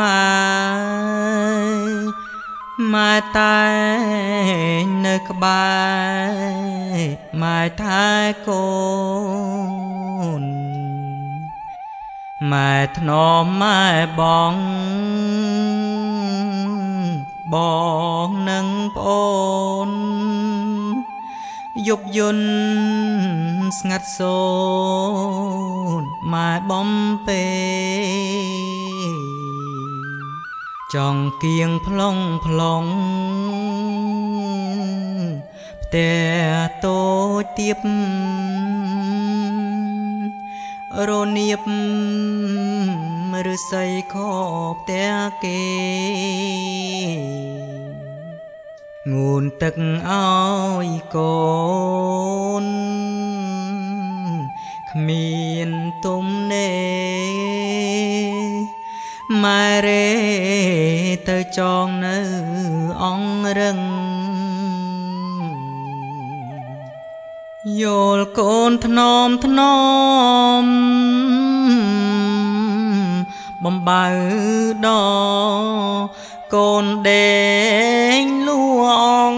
ម៉ែម៉ែតែនៅក្បែរម៉ែថែកូនម៉ែធ្នមម៉ែបងបងនិងប្អូនយប់យន់ស្ងាត់សូនម៉ែបំពេ ចង់គៀងផ្លុងផ្លុងផ្ទះតូចទៀបរនៀបឬស័យខបផ្ទះគេងូនទឹកអោយកូនគ្មានទុំនេ ម៉ែរេទៅចងនៅអងរឹងយល់កូនធ្នមធ្នមបំបើដល់កូនដេញលួអង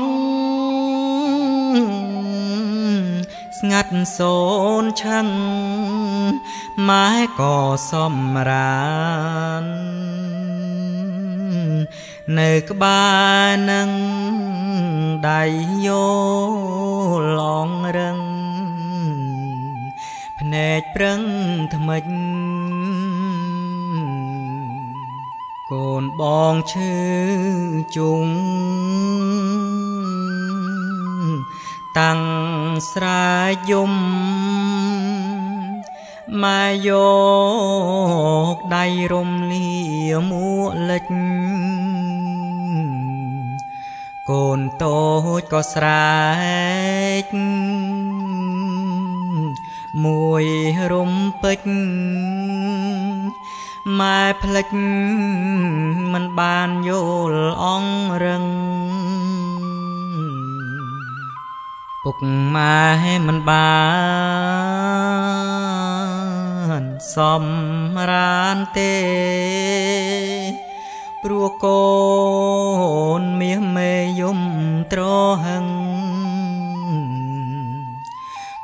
ស្ងាត់សូនឆឹង ម៉ែក៏សំរាន នៅក្បែរនឹងដៃយោឡងរឹងភ្នែកប្រឹងថ្មិចកូនបងឈឺជុងតាំងស្រែយំ ម៉ែយកដៃរំលាមួកលិចកូនតូចក៏ស្រែកមួយរំពេចម៉ែផ្លិចមិនបានយល់អងរឹងពុកម៉ែមិនបាន សំរានទេ ព្រោះកូនមាសមេយំត្រហឹង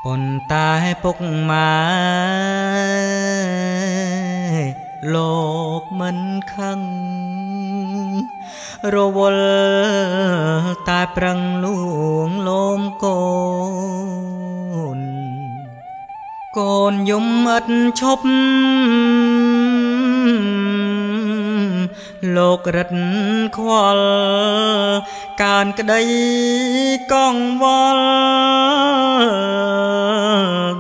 ប៉ុន្តែពុកម៉ែលោកមិនខឹងរវល់តែប្រឹងលួងលោមកូន កូនយំឥតឈប់លោករឹតខ្វល់កើនក្តីកងវល់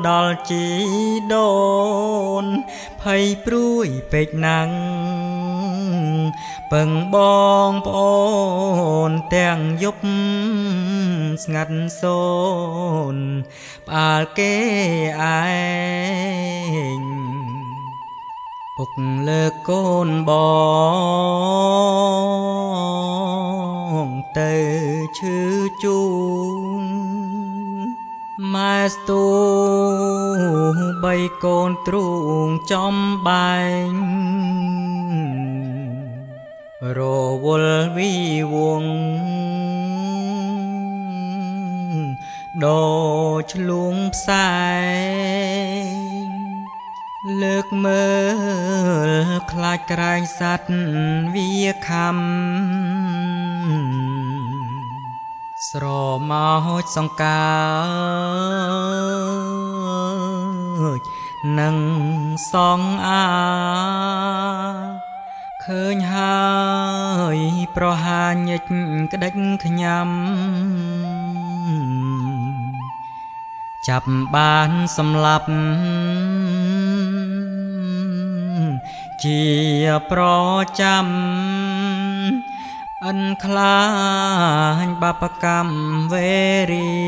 ដល់ជីដូនភ័យព្រួយពេកណាំងពឹងបងប្អូនទាំងយប់ ស្ងាត់សូនផ្អើលគេឯងពុកលើកូនបងទៅឈឺជូងម៉ែស្ទូបីកូនទ្រូងចំបែងរវល់វិវង ដោឆ្លួងផ្សែងលើកមើលខ្លាចក្រែងសัตว์វាខំស្រមកសង្កើតនឹងសងអាឃើញហើយប្រហាញិចក្តិចខ្ញាំ ចាប់បានសម្លាប់ជាប្រចាំអិនខ្លាញ់បបកម្មវេរី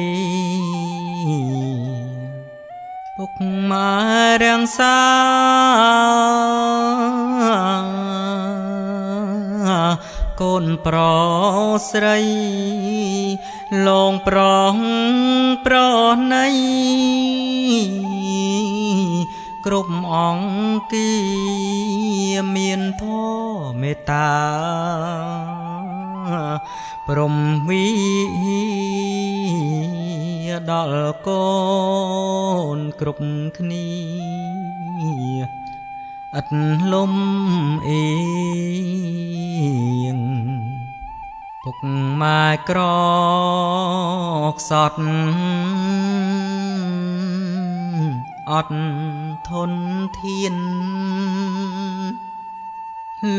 ពុកម៉ែរាំងសា កូនប្រុសស្រីលងប្រងប្រណីគ្រប់អង្គាមានធម៌មេត្តាព្រមវិដល់កូនគ្រប់គ្នាអត់លំអៀង ពុកម៉ែក្រខ្សត់អត់ធនធាន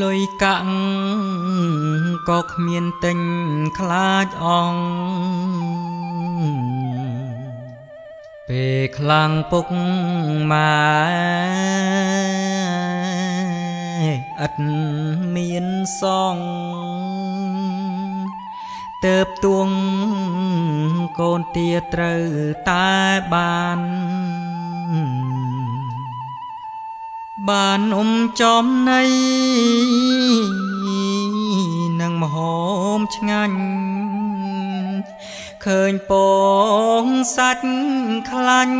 លុយកាក់ក៏គ្មានទិញខ្លាចអងពេលខ្លាំងពុកម៉ែឥតមានសង ទៅបទួងកូនទាត្រូវតែបានបានអ៊ំចំណៃនឹងមហោមឆ្ងាញ់ឃើញពងសាច់ខ្លាញ់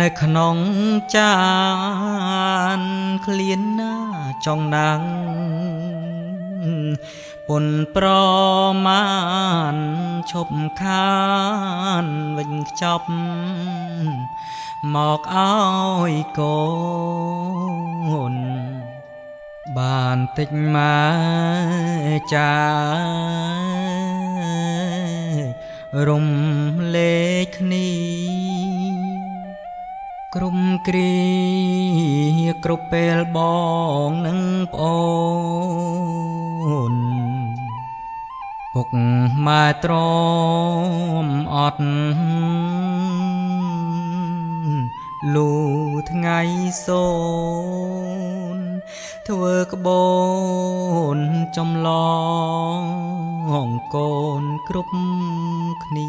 នៅក្នុងចានក្លៀនណាចង់ណាំង ពុនប្រមានឈប់ខានវិញខ្ចប់មកអោយកូនបានតិចមកចារំលេខគ្នាក្រុមគ្រីគ្រប់ពេលបងនឹងប្អូន ពុកម៉ែទ្រាំអត់លូថ្ងៃសូនធ្វើក្បូនចំឡងកូនគ្រប់គ្នា